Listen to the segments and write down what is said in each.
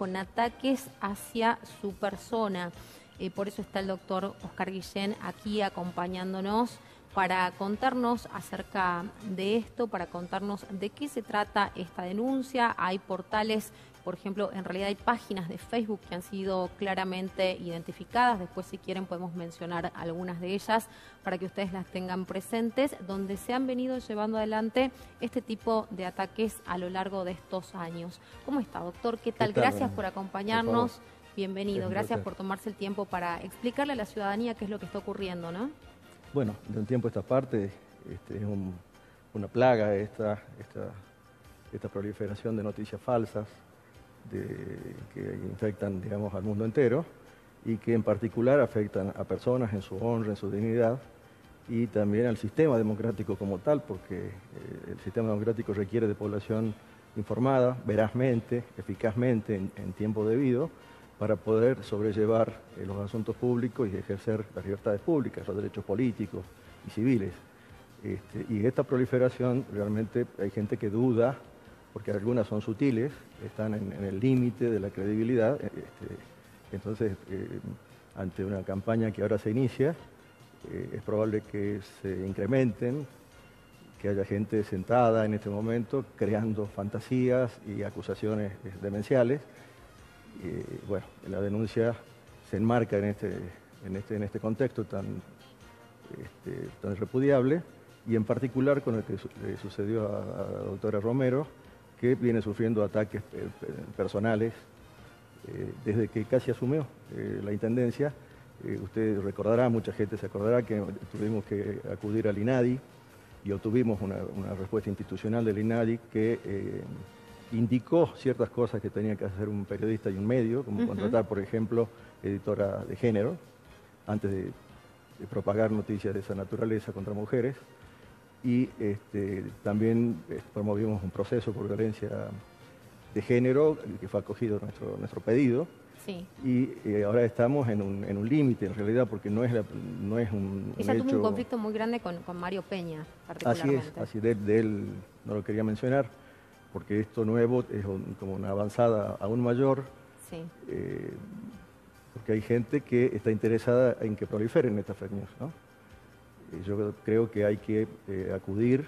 con ataques hacia su persona. Eh, por eso está el doctor Oscar Guillén aquí acompañándonos para contarnos acerca de esto, para contarnos de qué se trata esta denuncia. Hay portales, por ejemplo, en realidad hay páginas de Facebook que han sido claramente identificadas. Después, si quieren, podemos mencionar algunas de ellas para que ustedes las tengan presentes, donde se han venido llevando adelante este tipo de ataques a lo largo de estos años. ¿Cómo está, doctor? ¿Qué tal? Gracias por acompañarnos. Bienvenido. Gracias por tomarse el tiempo para explicarle a la ciudadanía qué es lo que está ocurriendo, ¿no? Bueno, de un tiempo a esta parte este, es una plaga esta, esta, proliferación de noticias falsas que infectan digamos, al mundo entero y que en particular afectan a personas en su honra, en su dignidad y también al sistema democrático como tal, porque eh, el sistema democrático requiere de población informada, verazmente, eficazmente, en tiempo debido, para poder sobrellevar eh, los asuntos públicos y ejercer las libertades públicas, los derechos políticos y civiles. Este, y esta proliferación realmente hay gente que duda, porque algunas son sutiles, están en, el límite de la credibilidad. Eh, este, entonces, eh, ante una campaña que ahora se inicia, es probable que se incrementen, que haya gente sentada en este momento creando fantasías y acusaciones demenciales bueno, la denuncia se enmarca en este, en este, en este contexto tan, este, tan repudiable y en particular con el que le sucedió a, la doctora Romero, que viene sufriendo ataques personales eh, desde que casi asumió eh, la Intendencia. Eh, usted recordará, mucha gente se acordará que tuvimos que acudir al INADI y obtuvimos una, una respuesta institucional del INADI que indicó ciertas cosas que tenía que hacer un periodista y un medio, como contratar, por ejemplo, editora de género, antes de, propagar noticias de esa naturaleza contra mujeres. Y este, también este, promovimos un proceso por violencia de género, que fue acogido nuestro, nuestro pedido. Sí. Y eh, ahora estamos en un, en un límite, en realidad, porque no es, no es un. Ella tuvo un conflicto muy grande con, con Mario Peña, particularmente. Así es, así de, de él no lo quería mencionar porque esto nuevo es como una avanzada aún mayor, eh, porque hay gente que está interesada en que proliferen estas fake news. ¿no? Yo creo que hay que eh, acudir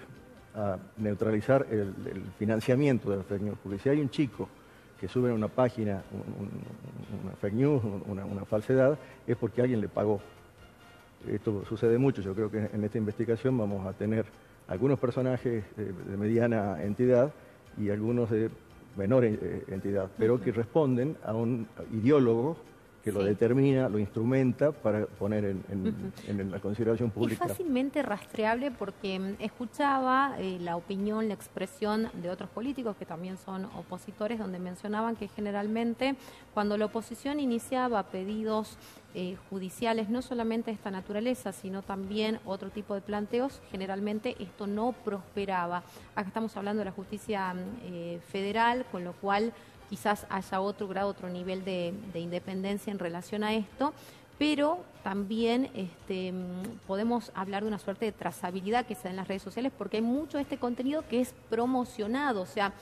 a neutralizar el, financiamiento de las fake news, porque si hay un chico que sube a una página una fake news, una, falsedad, es porque alguien le pagó. Esto sucede mucho, yo creo que en esta investigación vamos a tener algunos personajes de mediana entidad y algunos de menor eh, entidad, pero que responden a un ideólogo que lo determina, lo instrumenta para poner en, la consideración pública. Es fácilmente rastreable porque mm, escuchaba eh, la opinión, la expresión de otros políticos que también son opositores, donde mencionaban que generalmente cuando la oposición iniciaba pedidos eh, judiciales, no solamente de esta naturaleza, sino también otro tipo de planteos, generalmente esto no prosperaba. Acá estamos hablando de la justicia mm, eh, federal, con lo cual quizás haya otro grado, otro nivel de, independencia en relación a esto, pero también este, podemos hablar de una suerte de trazabilidad que se da en las redes sociales porque hay mucho de este contenido que es promocionado, o sea,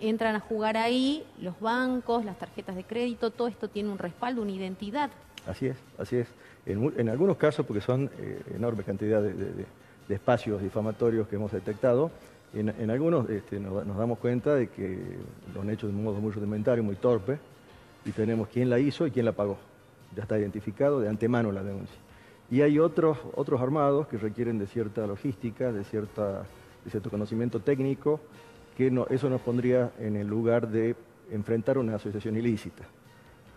entran a jugar ahí los bancos, las tarjetas de crédito, todo esto tiene un respaldo, una identidad. Así es, así es. En, algunos casos, porque son eh, enormes cantidades de espacios difamatorios que hemos detectado, en, algunos este, nos, damos cuenta de que lo han hecho de un modo muy rudimentario, muy torpe, y tenemos quién la hizo y quién la pagó. Ya está identificado de antemano la denuncia. Y hay otros, otros armados que requieren de cierta logística, de, cierta, de cierto conocimiento técnico, que no, eso nos pondría en el lugar de enfrentar una asociación ilícita,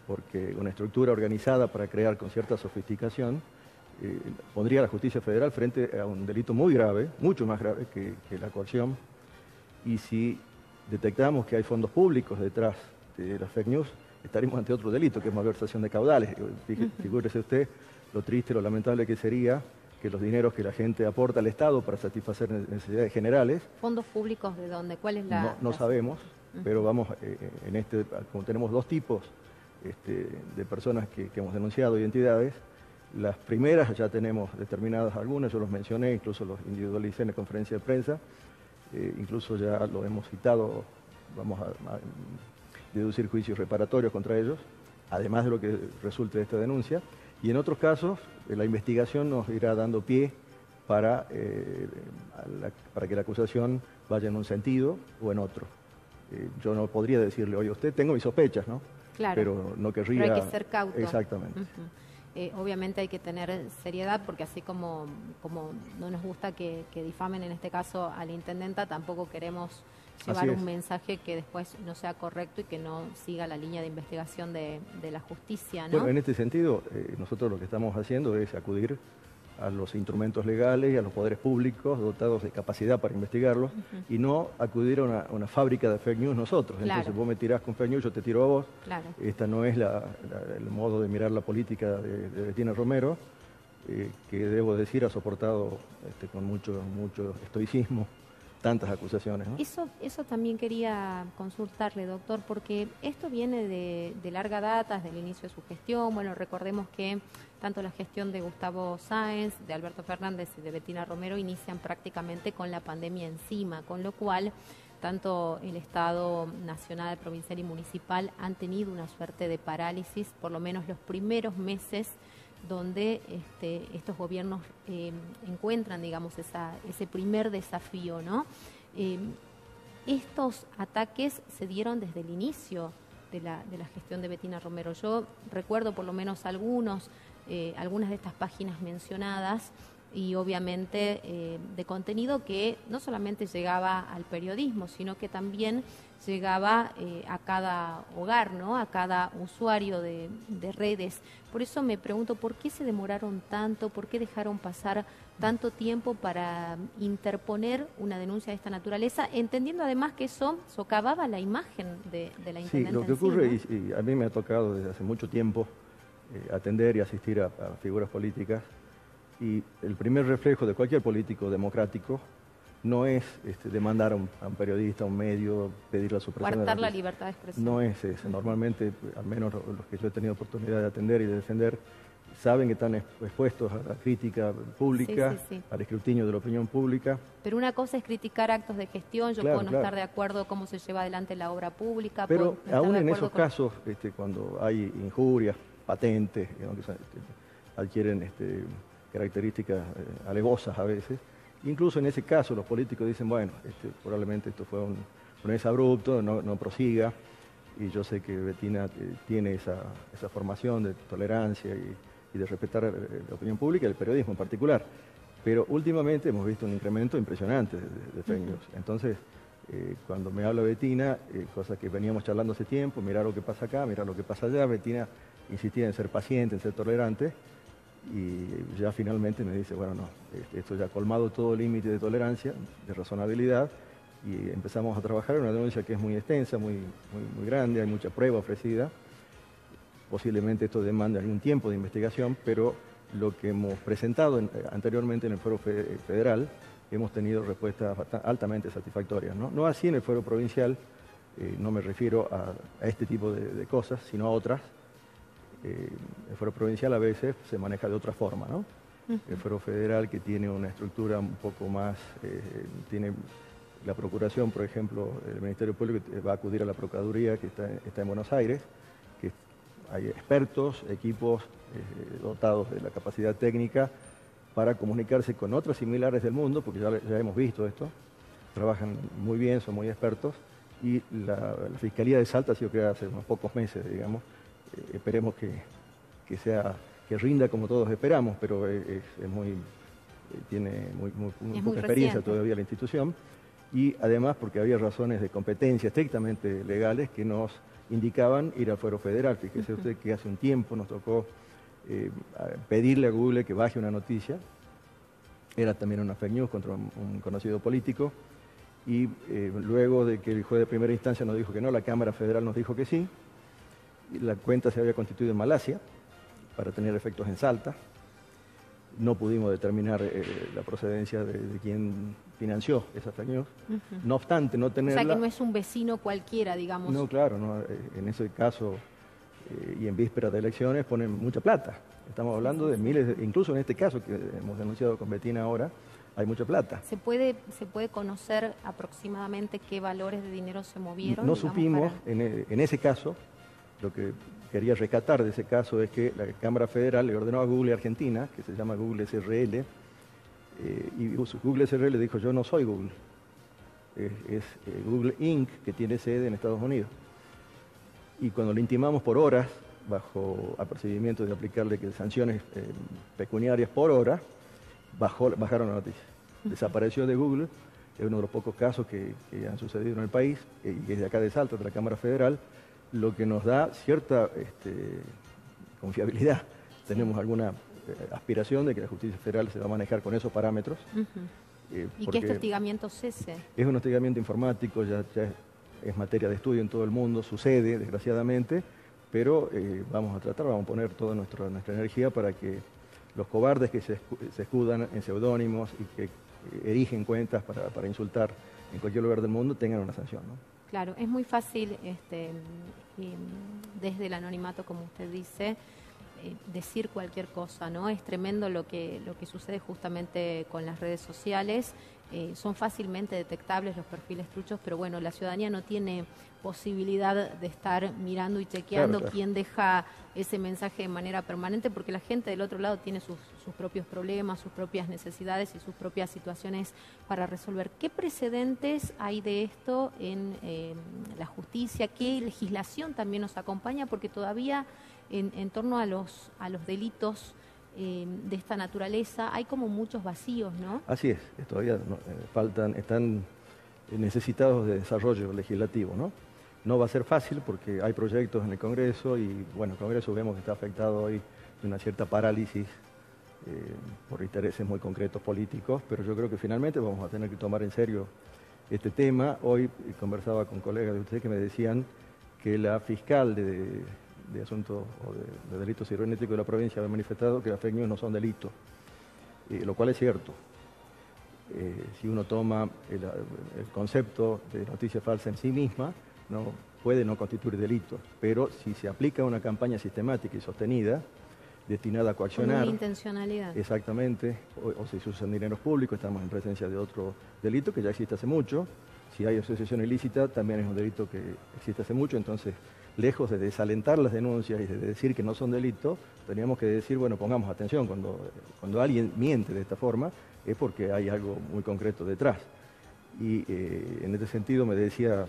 porque una estructura organizada para crear con cierta sofisticación eh, pondría a la justicia federal frente a un delito muy grave, mucho más grave que, la coerción, y si detectamos que hay fondos públicos detrás de las fake news, estaremos ante otro delito, que es malversación de caudales. Figúrese usted lo triste, lo lamentable que sería que los dineros que la gente aporta al Estado para satisfacer necesidades generales... ¿Fondos públicos de dónde? ¿Cuál es la...? No, sabemos, pero vamos, eh, en este, como tenemos dos tipos este, de personas que, que hemos denunciado, identidades, las primeras ya tenemos determinadas algunas, yo los mencioné, incluso los individualicé en la conferencia de prensa, eh, incluso ya lo hemos citado, vamos a, deducir juicios reparatorios contra ellos, además de lo que resulte de esta denuncia, y en otros casos eh, la investigación nos irá dando pie para, eh, para que la acusación vaya en un sentido o en otro. Eh, yo no podría decirle, oye, usted tengo mis sospechas, ¿no? Claro. Pero no querría... Pero hay que ser cauto. Exactamente. Obviamente hay que tener seriedad porque así como, como no nos gusta que, que difamen en este caso a la intendenta, tampoco queremos llevar un mensaje que después no sea correcto y que no siga la línea de investigación de, la justicia. ¿no? Bueno, en este sentido, eh, nosotros lo que estamos haciendo es acudir a los instrumentos legales y a los poderes públicos dotados de capacidad para investigarlos y no acudir a una, fábrica de fake news nosotros. Entonces vos me tirás con fake news, yo te tiro a vos. Esta no es el modo de mirar la política de, de Bettina Romero, eh, que debo decir ha soportado este, con mucho, mucho estoicismo tantas acusaciones. Eso, eso también quería consultarle, doctor, porque esto viene de, larga data, desde el inicio de su gestión. Bueno, recordemos que tanto la gestión de Gustavo Sáenz, de Alberto Fernández y de Betina Romero inician prácticamente con la pandemia encima, con lo cual tanto el Estado nacional, provincial y municipal han tenido una suerte de parálisis, por lo menos los primeros meses donde este, estos gobiernos eh, encuentran, digamos, ese primer desafío, ¿no? Eh, estos ataques se dieron desde el inicio de la, gestión de Betina Romero. Yo recuerdo por lo menos algunos, eh, algunas de estas páginas mencionadas y obviamente eh, de contenido que no solamente llegaba al periodismo, sino que también llegaba eh, a cada hogar, ¿no? a cada usuario de, redes. Por eso me pregunto, ¿por qué se demoraron tanto? ¿Por qué dejaron pasar tanto tiempo para interponer una denuncia de esta naturaleza, entendiendo además que eso socavaba la imagen de, la intendente? Sí, lo que ocurre, y, a mí me ha tocado desde hace mucho tiempo eh, atender y asistir a figuras políticas, y el primer reflejo de cualquier político democrático no es este, demandar a un, periodista, a un medio, pedir la supresión. de la, libertad de expresión. No es eso. Normalmente, al menos los que yo he tenido oportunidad de atender y de defender, saben que están expuestos a la crítica pública, al escrutinio de la opinión pública. Pero una cosa es criticar actos de gestión, yo puedo no estar de acuerdo cómo se lleva adelante la obra pública. Pero aún en esos casos, este, cuando hay injurias patentes, que este, adquieren este, características eh, alevosas a veces. Incluso en ese caso los políticos dicen, bueno, este, probablemente esto fue un, un abrupto, no, no, prosiga, y yo sé que Betina eh, tiene esa, esa, formación de tolerancia y, de respetar eh, la opinión pública y el periodismo en particular. Pero últimamente hemos visto un incremento impresionante de, fake news. Entonces, cuando me habla Betina, cosas que veníamos charlando hace tiempo, mirar lo que pasa acá, mirar lo que pasa allá, Betina insistía en ser paciente, en ser tolerante, y ya finalmente me dice, bueno, no, este, esto ya ha colmado todo límite de tolerancia, de razonabilidad, y empezamos a trabajar en una denuncia que es muy extensa, muy, muy, grande, hay mucha prueba ofrecida. Posiblemente esto demanda algún tiempo de investigación, pero lo que hemos presentado anteriormente en el Foro Federal, hemos tenido respuestas altamente satisfactorias. No, así en el Foro Provincial, eh, no me refiero a, este tipo de cosas, sino a otras, eh, el fuero provincial a veces se maneja de otra forma, ¿no? El fuero federal que tiene una estructura un poco más, eh, tiene la procuración, por ejemplo, el Ministerio Público va a acudir a la Procuraduría que está, en Buenos Aires, que hay expertos, equipos eh, dotados de la capacidad técnica para comunicarse con otros similares del mundo, porque ya, ya hemos visto esto, trabajan muy bien, son muy expertos, y la, la Fiscalía de Salta ha sido creada hace unos pocos meses, digamos, esperemos que, sea, que rinda como todos esperamos, pero es, muy, eh, tiene muy, poca experiencia todavía la institución. Y además porque había razones de competencia estrictamente legales que nos indicaban ir al fuero federal. Fíjese usted que hace un tiempo nos tocó eh, pedirle a Google que baje una noticia. Era también una fake news contra un, conocido político. Y luego de que el juez de primera instancia nos dijo que no, la Cámara Federal nos dijo que sí la cuenta se había constituido en Malasia para tener efectos en Salta. No pudimos determinar eh, la procedencia de, quien financió esa fake No obstante, no tenerla... O sea, que no es un vecino cualquiera, digamos. No, claro, eh, en ese caso eh, y en vísperas de elecciones ponen mucha plata. Estamos hablando de miles, incluso en este caso que hemos denunciado con Betina ahora, hay mucha plata. ¿Se puede, ¿Se puede conocer aproximadamente qué valores de dinero se movieron? No supimos, en, ese caso, lo que quería rescatar de ese caso es que la Cámara Federal le ordenó a Google Argentina, que se llama Google SRL, eh, y Google SRL dijo, yo no soy Google, es, eh, Google Inc., que tiene sede en Estados Unidos. Y cuando le intimamos por horas, bajo apercibimiento de aplicarle sanciones eh, pecuniarias por hora, bajó, bajaron la noticia. Desapareció de Google, es uno de los pocos casos que, han sucedido en el país, y desde acá de Salta, de la Cámara Federal, lo que nos da cierta este, confiabilidad. Tenemos alguna eh, aspiración de que la justicia federal se va a manejar con esos parámetros. Eh, ¿Y qué este hostigamiento cese? Es un hostigamiento informático, ya, es materia de estudio en todo el mundo, sucede desgraciadamente, pero eh, vamos a tratar, vamos a poner toda nuestra, nuestra energía para que los cobardes que se, escudan en seudónimos y que erigen cuentas para, insultar en cualquier lugar del mundo tengan una sanción. Claro, es muy fácil este, desde el anonimato, como usted dice, eh, decir cualquier cosa, ¿no? Es tremendo lo que, lo que sucede justamente con las redes sociales. Eh, son fácilmente detectables los perfiles truchos, pero bueno, la ciudadanía no tiene posibilidad de estar mirando y chequeando quién deja ese mensaje de manera permanente, porque la gente del otro lado tiene sus, propios problemas, sus propias necesidades y sus propias situaciones para resolver. ¿Qué precedentes hay de esto en eh, la justicia? ¿Qué legislación también nos acompaña? Porque todavía en, torno a los, a los delitos eh, de esta naturaleza hay como muchos vacíos, ¿no? Así es, todavía eh, faltan, están necesitados de desarrollo legislativo, ¿no? No va a ser fácil porque hay proyectos en el Congreso y, bueno, el Congreso vemos que está afectado hoy de una cierta parálisis eh, por intereses muy concretos políticos, pero yo creo que finalmente vamos a tener que tomar en serio este tema. Hoy conversaba con colegas de ustedes que me decían que la fiscal de, de asuntos de, delitos cibernéticos de la provincia había manifestado que las fake news no son delitos, eh, lo cual es cierto. Eh, si uno toma el, concepto de noticia falsa en sí misma, no puede no constituir delito, pero si se aplica una campaña sistemática y sostenida, destinada a coaccionar. Con intencionalidad. Exactamente, o, si se usan dineros públicos, estamos en presencia de otro delito que ya existe hace mucho. Si hay asociación ilícita, también es un delito que existe hace mucho, entonces lejos de desalentar las denuncias y de decir que no son delitos, teníamos que decir, bueno, pongamos atención, cuando, cuando alguien miente de esta forma es porque hay algo muy concreto detrás. Y eh, en este sentido me decía,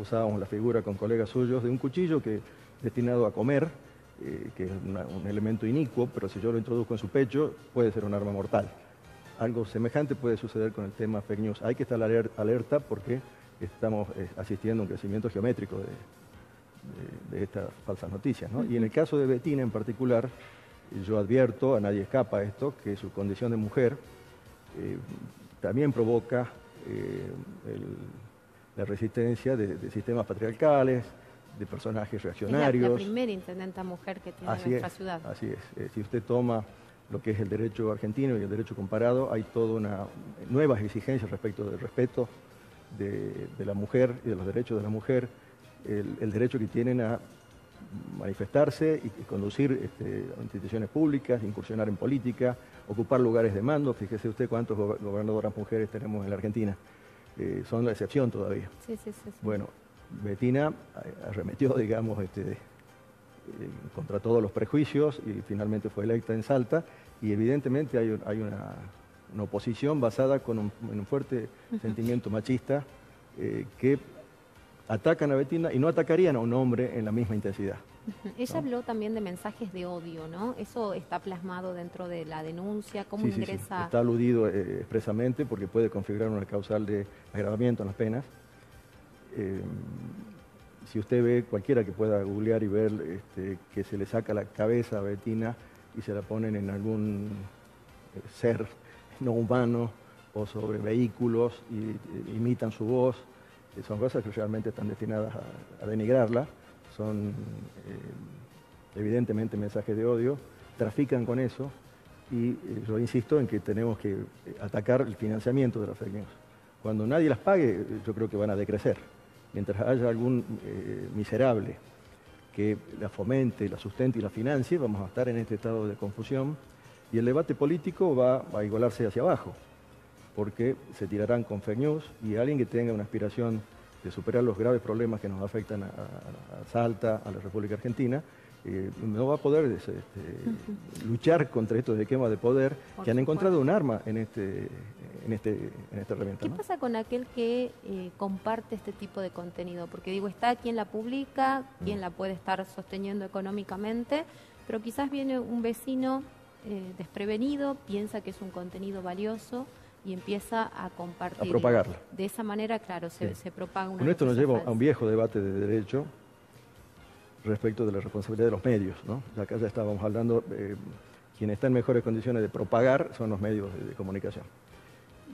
usábamos la figura con colegas suyos de un cuchillo que destinado a comer, eh, que es un elemento inicuo, pero si yo lo introduzco en su pecho puede ser un arma mortal. Algo semejante puede suceder con el tema fake news. Hay que estar alerta porque estamos eh, asistiendo a un crecimiento geométrico de, estas falsas noticias. Y en el caso de Betina en particular, yo advierto, a nadie escapa esto, que su condición de mujer eh, también provoca la resistencia de, sistemas patriarcales, de personajes reaccionarios. Es la, primera intendenta mujer que tiene nuestra ciudad. Así es. Eh, si usted toma lo que es el derecho argentino y el derecho comparado, hay toda una nuevas exigencias respecto del respeto de, de la mujer y de los derechos de la mujer, el, derecho que tienen a manifestarse y, conducir este, instituciones públicas, incursionar en política, ocupar lugares de mando. Fíjese usted cuántos gobernadoras mujeres tenemos en la Argentina. Eh, son la excepción todavía. Sí, sí, sí, bueno, Betina arremetió, digamos, este, eh, contra todos los prejuicios y finalmente fue electa en Salta y evidentemente hay, una, oposición basada con un, fuerte sentimiento machista eh, que atacan a Betina y no atacarían a un hombre en la misma intensidad. Ella habló también de mensajes de odio, ¿no? Eso está plasmado dentro de la denuncia, ¿cómo ingresa? Sí, Está aludido eh, expresamente porque puede configurar una causal de agravamiento en las penas. Eh, si usted ve, cualquiera que pueda googlear y ver este, que se le saca la cabeza a Betina y se la ponen en algún eh, ser no humano o sobre vehículos y imitan su voz, son cosas que realmente están destinadas a, denigrarla, son eh, evidentemente mensajes de odio, trafican con eso y eh, yo insisto en que tenemos que eh, atacar el financiamiento de las fake news. Cuando nadie las pague, yo creo que van a decrecer. Mientras haya algún miserable que la fomente, la sustente y la financie, vamos a estar en este estado de confusión y el debate político va a igualarse hacia abajo. porque se tirarán con fake news y alguien que tenga una aspiración de superar los graves problemas que nos afectan a, Salta, a la República Argentina, eh, no va a poder este, luchar contra estos esquemas de poder que han encontrado un arma en este en este en esta herramienta. ¿Qué pasa con aquel que eh, comparte este tipo de contenido? Porque digo, está quien la publica, quien mm. la puede estar sosteniendo económicamente, pero quizás viene un vecino eh, desprevenido, piensa que es un contenido valioso y empieza a compartir. A propagarlo. De esa manera, claro, se, se propaga una. Con esto nos lleva a un viejo debate de derecho respecto de la responsabilidad de los medios. ¿no? Acá ya estábamos hablando, eh, quienes están en mejores condiciones de propagar son los medios de, comunicación.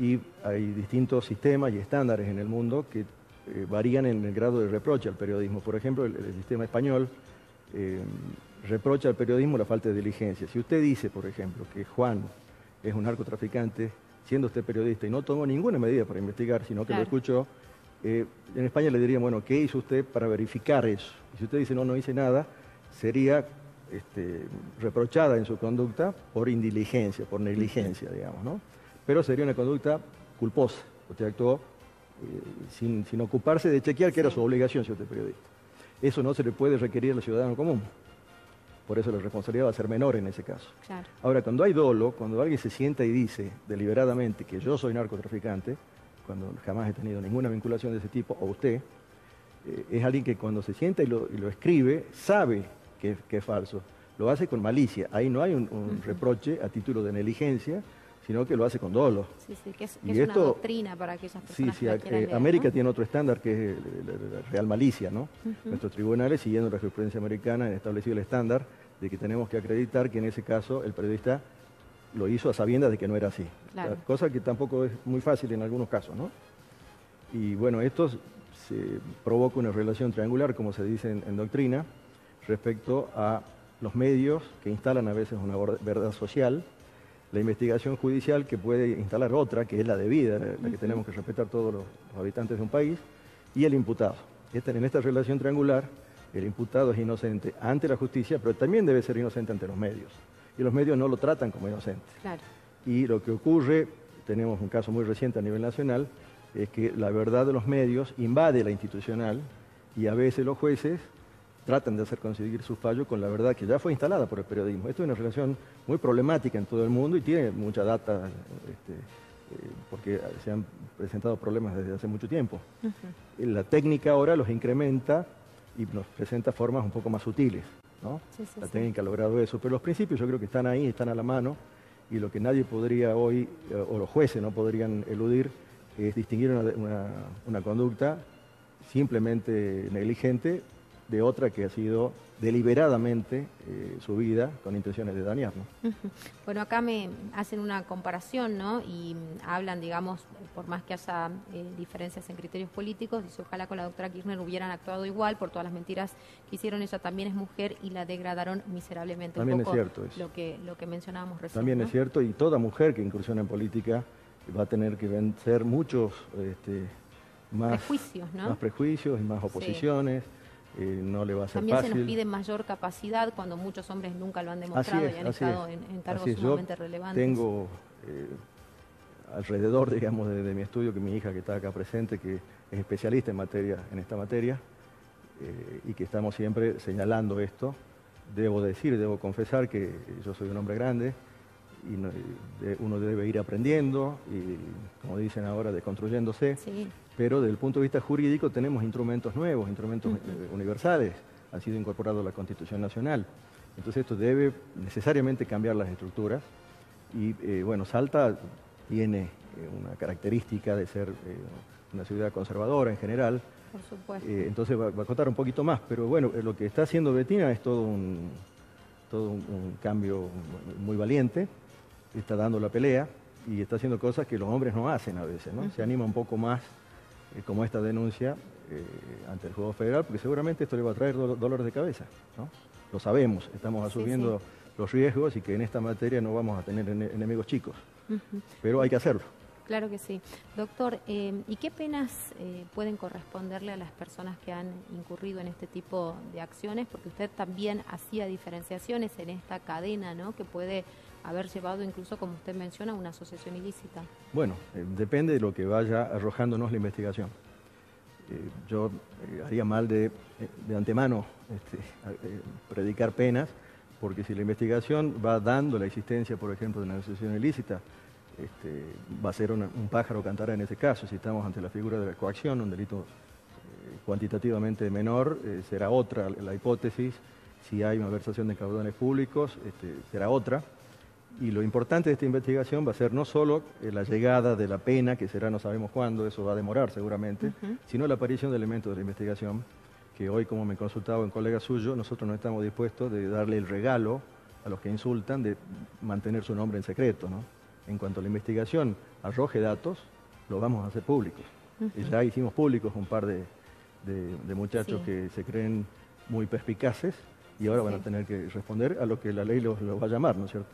Y hay distintos sistemas y estándares en el mundo que eh, varían en el grado de reproche al periodismo. Por ejemplo, el, sistema español eh, reprocha al periodismo la falta de diligencia. Si usted dice, por ejemplo, que Juan es un narcotraficante, siendo usted periodista y no tomó ninguna medida para investigar, sino que lo escuchó, eh, en España le dirían, bueno, ¿qué hizo usted para verificar eso? Y si usted dice, no, no hice nada, sería este, reprochada en su conducta por indiligencia, por negligencia, digamos, ¿no? Pero sería una conducta culposa. Usted actuó eh, sin, ocuparse de chequear que era su obligación si usted es periodista. Eso no se le puede requerir al ciudadano común. Por eso la responsabilidad va a ser menor en ese caso. Ahora, cuando hay dolo, cuando alguien se sienta y dice deliberadamente que yo soy narcotraficante, cuando jamás he tenido ninguna vinculación de ese tipo, o usted, eh, es alguien que cuando se sienta y lo, escribe, sabe que, es falso. Lo hace con malicia. Ahí no hay un, reproche a título de negligencia, sino que lo hace con dolo. Sí, sí, que es, una doctrina para aquellas personas sí, sí, eh, América tiene otro estándar que es la real malicia, ¿no? Nuestros tribunales, siguiendo la jurisprudencia americana, han establecido el estándar de que tenemos que acreditar que en ese caso el periodista lo hizo a sabiendas de que no era así. Cosa que tampoco es muy fácil en algunos casos, ¿no? Y bueno, esto se provoca una relación triangular, como se dice en, doctrina, respecto a los medios que instalan a veces una verdad social, la investigación judicial que puede instalar otra, que es la debida, la que tenemos que respetar todos los, habitantes de un país, y el imputado. en esta relación triangular, el imputado es inocente ante la justicia, pero también debe ser inocente ante los medios y los medios no lo tratan como inocente. Y lo que ocurre, tenemos un caso muy reciente a nivel nacional, es que la verdad de los medios invade la institucional y a veces los jueces tratan de hacer conseguir su fallo con la verdad que ya fue instalada por el periodismo. Esto es una relación muy problemática en todo el mundo y tiene mucha data, este, eh, porque se han presentado problemas desde hace mucho tiempo. La técnica ahora los incrementa y nos presenta formas un poco más sutiles la técnica ha logrado eso, pero los principios yo creo que están ahí, están a la mano, y lo que nadie podría hoy, eh, o los jueces no podrían eludir, es distinguir una conducta simplemente negligente de otra que ha sido deliberadamente eh, subida con intenciones de dañarnos. Bueno, acá me hacen una comparación, ¿no? Y hablan, digamos, por más que haya eh, diferencias en criterios políticos, dice, ojalá con la doctora Kirchner hubieran actuado igual por todas las mentiras que hicieron. Ella también es mujer y la degradaron miserablemente. También es cierto eso. Lo que, lo que mencionábamos recién. También es cierto, y toda mujer que incursiona en política va a tener que vencer muchos este, más prejuicios, ¿no? más prejuicios y más oposiciones. Eh, no le va a ser También se nos pide mayor capacidad cuando muchos hombres nunca lo han demostrado y han estado en, cargos sumamente relevantes. Tengo eh, alrededor, digamos, de, mi estudio que mi hija que está acá presente, que es especialista en materia, en esta materia, eh, y que estamos siempre señalando esto. Debo decir, debo confesar que yo soy un hombre grande y uno debe ir aprendiendo y, como dicen ahora, desconstruyéndose. Sí pero desde el punto de vista jurídico tenemos instrumentos nuevos, instrumentos eh, universales, han sido incorporados a la Constitución Nacional. Entonces esto debe necesariamente cambiar las estructuras y eh, bueno, Salta tiene eh, una característica de ser una ciudad conservadora en general. Por supuesto. entonces va, a costar un poquito más, pero bueno, lo que está haciendo Betina es todo un, todo un cambio muy valiente, está dando la pelea y está haciendo cosas que los hombres no hacen a veces, ¿no? Se anima un poco más eh, como esta denuncia eh, ante el Juego Federal, porque seguramente esto le va a traer dolores de cabeza. ¿no? Lo sabemos, estamos asumiendo los riesgos y que en esta materia no vamos a tener enemigos chicos, pero hay que hacerlo. Claro que sí. Doctor, eh, ¿y qué penas pueden corresponderle a las personas que han incurrido en este tipo de acciones? Porque usted también hacía diferenciaciones en esta cadena, ¿no? Que puede haber llevado incluso, como usted menciona, una asociación ilícita. Bueno, eh, depende de lo que vaya arrojándonos la investigación. yo haría mal de, de antemano este, predicar penas, porque si la investigación va dando la existencia, por ejemplo, de una asociación ilícita, este, va a ser un pájaro cantará en ese caso. Si estamos ante la figura de la coacción, un delito eh, cuantitativamente menor, eh, será otra la hipótesis. Si hay una versación de caudales públicos, este, será otra. Y lo importante de esta investigación va a ser no solo eh, la llegada de la pena, que será no sabemos cuándo, eso va a demorar seguramente, sino la aparición de elementos de la investigación, que hoy, como me consultaba un colega suyo, nosotros no estamos dispuestos de darle el regalo a los que insultan de mantener su nombre en secreto. ¿no? en cuanto a la investigación arroje datos, lo vamos a hacer públicos. Y ya hicimos públicos un par de, muchachos que se creen muy perspicaces y ahora van a tener que responder a lo que la ley los, va a llamar, ¿no es cierto?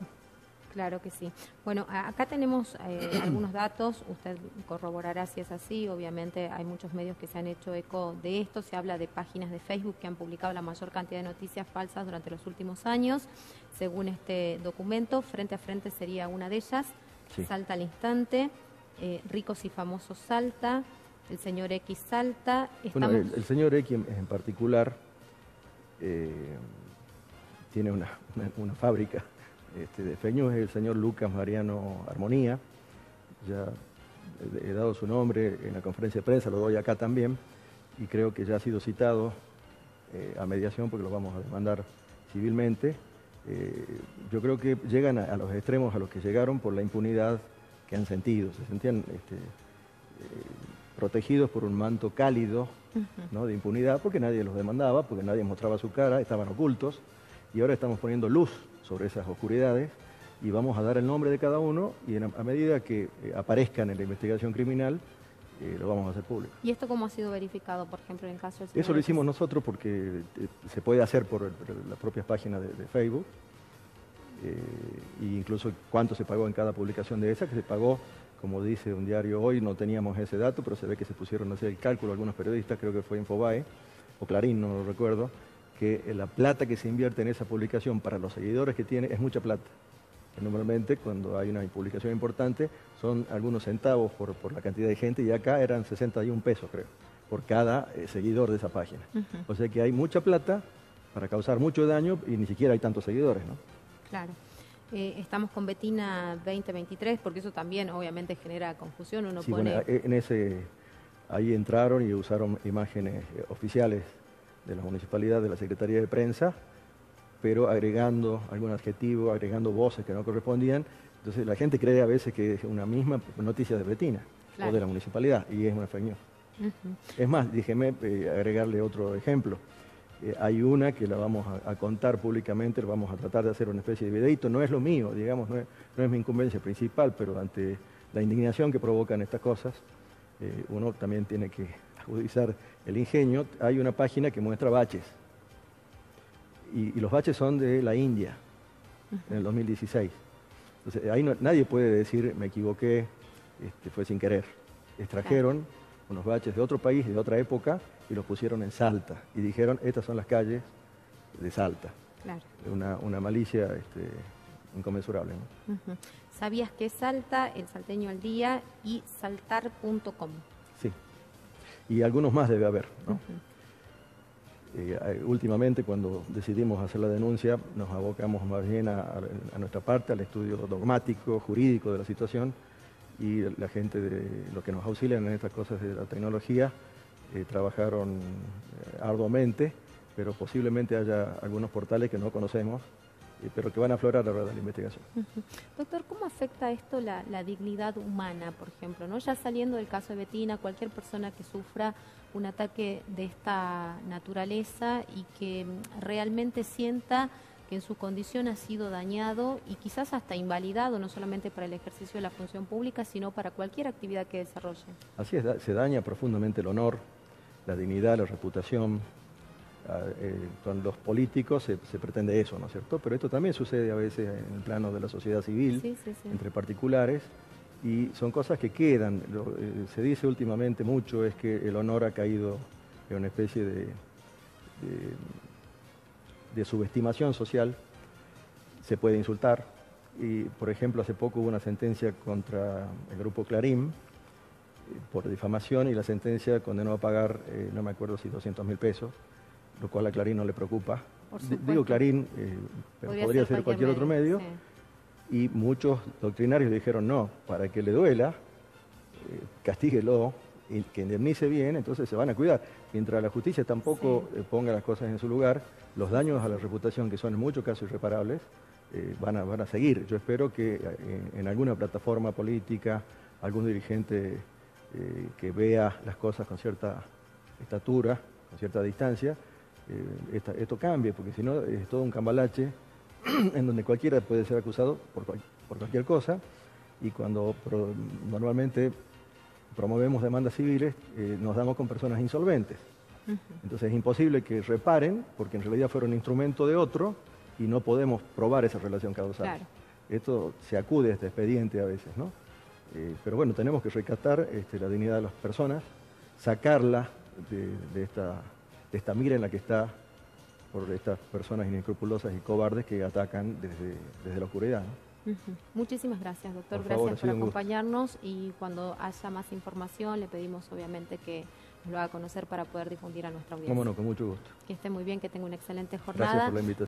Claro que sí. Bueno, acá tenemos eh, algunos datos, usted corroborará si es así, obviamente hay muchos medios que se han hecho eco de esto, se habla de páginas de Facebook que han publicado la mayor cantidad de noticias falsas durante los últimos años, según este documento, frente a frente sería una de ellas, Salta al instante, eh, Ricos y Famosos Salta, el señor X Salta. Bueno, el, señor X en, particular eh, tiene una, fábrica este, de feños, es el señor Lucas Mariano Armonía, ya he dado su nombre en la conferencia de prensa, lo doy acá también, y creo que ya ha sido citado eh, a mediación porque lo vamos a demandar civilmente. Eh, yo creo que llegan a, los extremos a los que llegaron por la impunidad que han sentido. Se sentían este, eh, protegidos por un manto cálido de impunidad porque nadie los demandaba, porque nadie mostraba su cara, estaban ocultos y ahora estamos poniendo luz sobre esas oscuridades y vamos a dar el nombre de cada uno y a medida que eh, aparezcan en la investigación criminal, lo vamos a hacer público. ¿Y esto cómo ha sido verificado, por ejemplo, en el caso del Eso lo hicimos nosotros porque eh, se puede hacer por, las propias páginas de, Facebook, eh, e incluso cuánto se pagó en cada publicación de esa, que se pagó, como dice un diario hoy, no teníamos ese dato, pero se ve que se pusieron a hacer el cálculo algunos periodistas, creo que fue Infobae, o Clarín, no lo recuerdo, que la plata que se invierte en esa publicación para los seguidores que tiene es mucha plata. Normalmente cuando hay una publicación importante son algunos centavos por, la cantidad de gente y acá eran 61 pesos creo, por cada eh, seguidor de esa página. O sea que hay mucha plata para causar mucho daño y ni siquiera hay tantos seguidores, ¿no? Claro. Eh, estamos con Betina 2023 porque eso también obviamente genera confusión. Uno pone... Eh, en ese, ahí entraron y usaron imágenes oficiales de la municipalidad, de la Secretaría de Prensa, pero agregando algún adjetivo, agregando voces que no correspondían. Entonces la gente cree a veces que es una misma noticia de Betina o de la municipalidad y es una fake Es más, déjeme eh, agregarle otro ejemplo. Eh, hay una que la vamos a, contar públicamente, vamos a tratar de hacer una especie de videito. No es lo mío, digamos, no es, mi incumbencia principal, pero ante la indignación que provocan estas cosas, eh, uno también tiene que agudizar el ingenio. Hay una página que muestra baches y, los baches son de la India, en el 2016. Entonces, ahí nadie puede decir, me equivoqué, este, fue sin querer. Extrajeron unos baches de otro país, de otra época, y los pusieron en Salta. Y dijeron, estas son las calles de Salta. Claro. Una, una malicia este, inconmensurable. ¿Sabías que Salta, el salteño al día y saltar.com? Y algunos más debe haber, ¿no? Eh, eh, últimamente, cuando decidimos hacer la denuncia, nos abocamos más bien a, nuestra parte, al estudio dogmático, jurídico de la situación, y la gente de lo que nos auxilian en estas cosas de la tecnología eh, trabajaron arduamente, pero posiblemente haya algunos portales que no conocemos pero que van a aflorar a la la investigación. Doctor, ¿cómo afecta esto la, dignidad humana, por ejemplo? ¿no? Ya saliendo del caso de Betina, cualquier persona que sufra un ataque de esta naturaleza y que realmente sienta que en su condición ha sido dañado y quizás hasta invalidado, no solamente para el ejercicio de la función pública, sino para cualquier actividad que desarrolle. Así es, se daña profundamente el honor, la dignidad, la reputación, eh, con los políticos se, pretende eso, ¿no es cierto? Pero esto también sucede a veces en el plano de la sociedad civil, entre particulares, y son cosas que quedan. Eh, se dice últimamente mucho es que el honor ha caído en una especie de, de, subestimación social, se puede insultar, Y, por ejemplo, hace poco hubo una sentencia contra el grupo Clarín eh, por difamación y la sentencia condenó a pagar, eh, no me acuerdo si 200 mil pesos, lo cual a Clarín no le preocupa. Digo Clarín, eh, pero podría, ser, cualquier, otro medio. Y muchos doctrinarios dijeron, no, para que le duela, castíguelo, y que indemnice bien, entonces se van a cuidar. Mientras la justicia tampoco ponga las cosas en su lugar, los daños a la reputación, que son en muchos casos irreparables, eh, van, a, van a seguir. Yo espero que eh, en, alguna plataforma política, algún dirigente eh, que vea las cosas con cierta estatura, con cierta distancia, esto cambie, porque si no es todo un cambalache en donde cualquiera puede ser acusado por, por cualquier cosa y cuando normalmente promovemos demandas civiles nos damos con personas insolventes. Entonces es imposible que reparen, porque en realidad fueron instrumento de otro y no podemos probar esa relación causal. Esto se acude a este expediente a veces, ¿no? Eh, pero bueno, tenemos que rescatar este, la dignidad de las personas, sacarla de, esta, de esta mira en la que está por estas personas inescrupulosas y cobardes que atacan desde, desde la oscuridad. Muchísimas gracias, doctor. gracias por acompañarnos y cuando haya más información le pedimos obviamente que lo haga conocer para poder difundir a nuestra audiencia. Cómo no, con mucho gusto. Que esté muy bien, que tenga una excelente jornada. Gracias por la invitación.